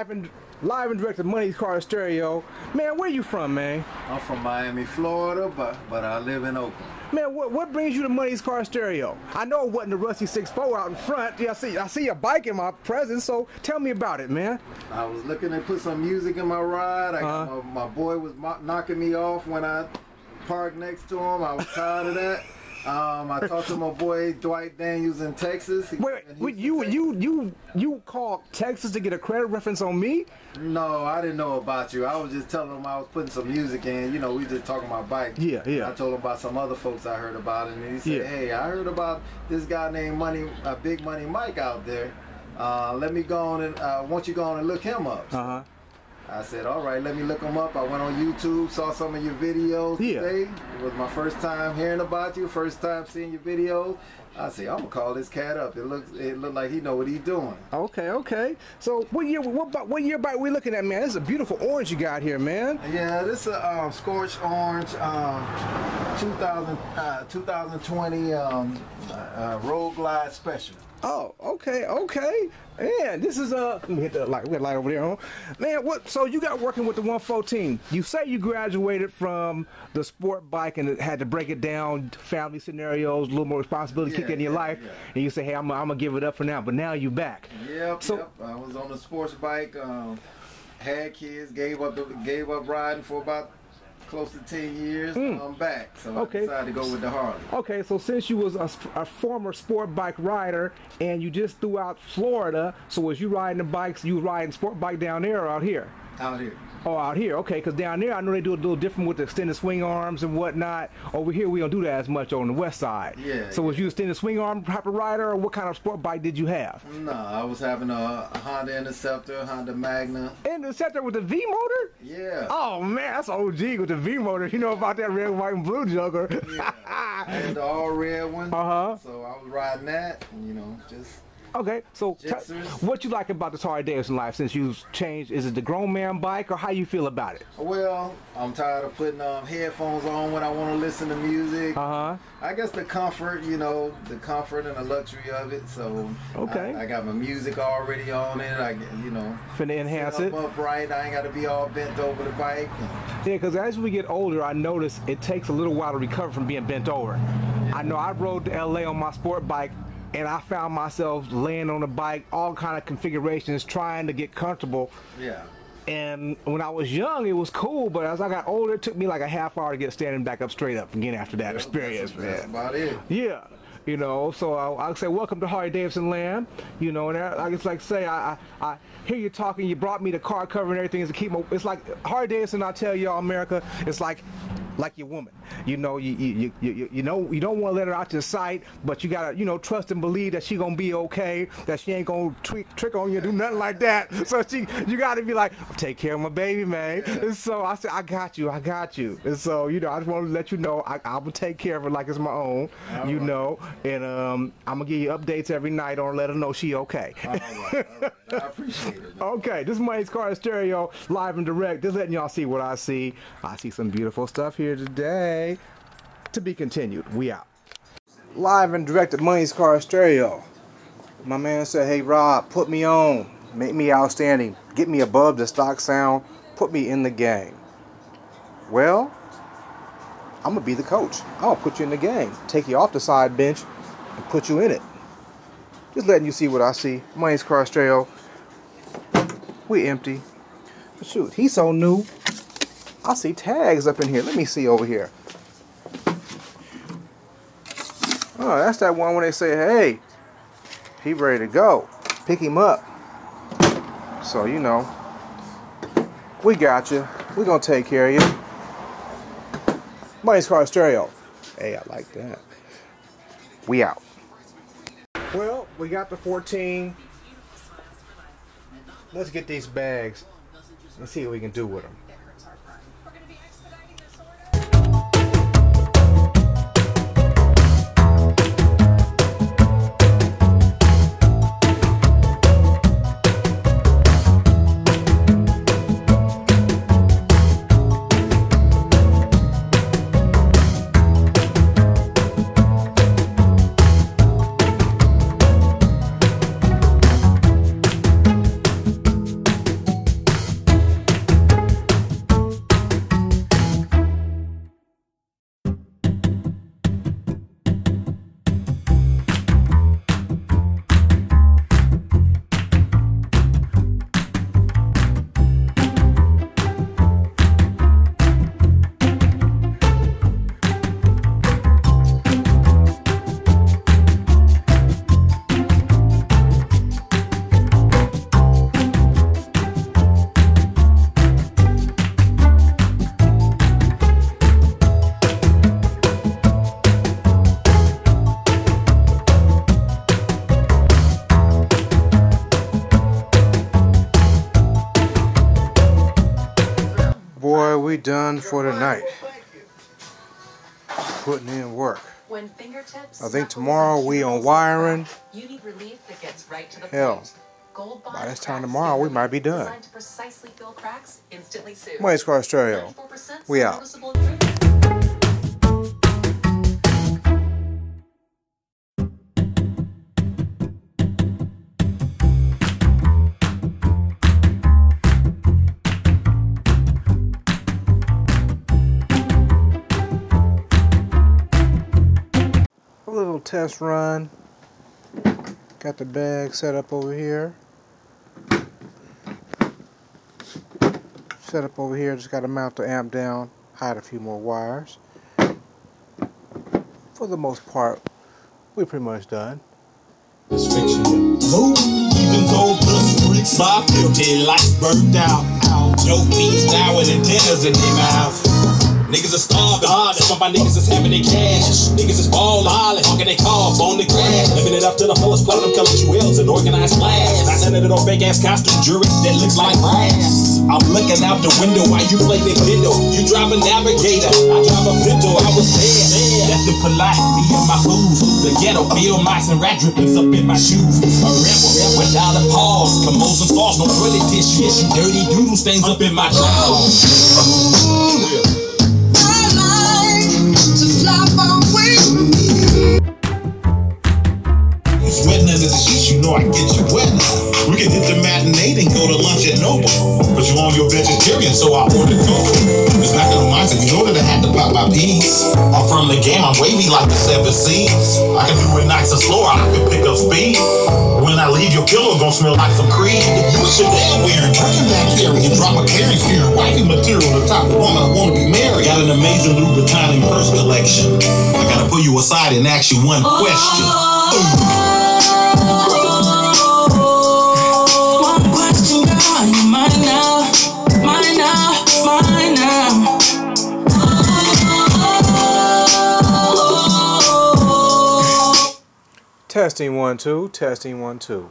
live and live and direct to Money's Car Stereo. Man, where you from, man? I'm from Miami, Florida, but but I live in Oakland. Man, what, what brings you to Money's Car Stereo? I know it wasn't the Rusty 6'4 out in front. Yeah, I see I see a bike in my presence, so tell me about it, man. I was looking to put some music in my ride. I, Uh-huh. my, my boy was knocking me off when I parked next to him. I was tired of that. Um, I talked to my boy Dwight Daniels in Texas. He- Wait, in wait, you Texas. you you you called Texas to get a credit reference on me? No, I didn't know about you. I was just telling him I was putting some music in. You know, we just talking about bike. Yeah, yeah. I told him about some other folks I heard about, and he said, Yeah. "Hey, I heard about this guy named Money, uh, Big Money Mike out there. Uh, let me go on and uh, won't you go on and look him up?" Uh huh. I said, "All right, let me look him up." I went on YouTube, saw some of your videos Yeah. today. It was my first time hearing about you, first time seeing your videos. I said, "I'm gonna call this cat up. It looks, it looked like he know what he's doing." Okay, okay. So what year what what year bike we looking at, man? This is a beautiful orange you got here, man. Yeah, this is a um, scorched orange um, 2000, uh, 2020 um, uh, Road Glide Special. Oh, okay, okay. Man, this is uh, let me hit the light. We got light over there, huh? Man, what? So you got working with the 114. You say you graduated from the sport bike and had to break it down, family scenarios, a little more responsibility kick Yeah, in your yeah, life, yeah. and you say, hey, I'm, I'm gonna give it up for now. But now you back. Yep, So- yep. I was on a sports bike. Um, had kids, gave up, the, gave up riding for about close to 10 years. Hmm. I'm back, so. Okay. I decided to go with the Harley. Okay, so since you was a, a former sport bike rider and you just threw out Florida, so was you riding the bikes? You riding sport bike down there or out here? Out here. Oh, out here, okay, because down there I know they do a little different with the extended swing arms and whatnot. Over here we don't do that as much on the west side. Yeah, So was you a extended swing arm type of rider, or what kind of sport bike did you have? No, I was having a, Honda Interceptor, Honda Magna. Interceptor with the V motor? Yeah. Oh man, that's OG with the V motor. You know about that red, white, and blue joker. Yeah. Had the all red one. Uh-huh. So I was riding that, and, you know, just Okay, so what you like about the Harley Davidson life since you've changed? Is it the grown man bike, or how you feel about it? well, I'm tired of putting um, headphones on when I want to listen to music. Uh huh. I guess the comfort, you know, the comfort and the luxury of it. So Okay. I, I got my music already on it. I, you know, Finna enhance it. up upright. I ain't got to be all bent over the bike. Yeah, because as we get older, I notice it takes a little while to recover from being bent over. I know I rode to LA on my sport bike, and I found myself laying on the bike, all kind of configurations, trying to get comfortable. Yeah. And when I was young, it was cool, but as I got older, it took me like a half hour to get standing back up straight up again after that experience, that's, that's about it. Yeah. You know, so I, I say welcome to Harley Davidson land. You know, and I, I just like say I, I I hear you talking. You brought me the car cover and everything is to keep my. It's like Harley Davidson. I tell y'all, America, it's like like your woman. You know, you you, you, you, you know you don't want to let her out your sight, but you gotta you know trust and believe that she gonna be okay. That she ain't gonna tweak trick on you, do nothing like that. So she you gotta be like, take care of my baby, man. And so I said, I got you, I got you. And so you know, I just want to let you know I, I will take care of her like it's my own. All you right. know, and um, I'm gonna give you updates every night on let her know she okay. All right, all right. I appreciate it. Okay, this is Money's Car Stereo, live and direct. Just letting y'all see what I see. I see some beautiful stuff here today. To be continued. We out. Live and direct at Money's Car Stereo. My man said, "Hey Rob, put me on, make me outstanding, get me above the stock sound, put me in the game." Well, I'm gonna be the coach. I'll put you in the game, take you off the side bench, and put you in it. Just letting you see what I see. Money's Car Stereo. We empty. Shoot, he's so new. I see tags up in here. Let me see over here. Oh, that's that one when they say, hey, he ready to go. Pick him up. So, you know, we got you. we going to take care of you. Money's Car Stereo. Hey, I like that. We out. Well, we got the 14. Let's get these bags and see what we can do with them. Done for the night. Putting in work. When fingertips I think tomorrow we on wiring. You need relief that gets right to the Hell. By this time tomorrow, we might be done. Designed to precisely fill cracks, instantly soothe. Money's Car Stereo. 94% We out. Test run. Got the bag set up over here. Set up over here. Just got to mount the amp down. Hide a few more wires. For the most part, we're pretty much done. It's fiction. Even though filthy burned out. Now antennas in mouth. Niggas are starving. Some of my niggas is having their cash. Niggas is ballin'. Talking they cough on the grass. Living it up to the fullest. Platinum color jewels and organized glass. I sent it on fake ass costume jewelry that looks like brass. I'm looking out the window while you play Nintendo. You drive a navigator. I drive a Pinto. I was there. Nothing polite. Me and my booze. The ghetto field mice and rat drippings up in my shoes. A rebel without a pause. Some stars. No toilet tissue. Issue dirty doodle stains up in my drawers. My. I'm from the game, I'm wavy like the seven seas. I can do it nice and slow, I can pick up speed. When I leave, your pillow gon' smell like some creed. You should damn wearing, drinking back here and drop a carry here. Wifey material, the type of woman I wanna be married. Got an amazing Louboutin and purse collection. I gotta pull you aside and ask you one oh. question. One Testing one, two. Testing one, two.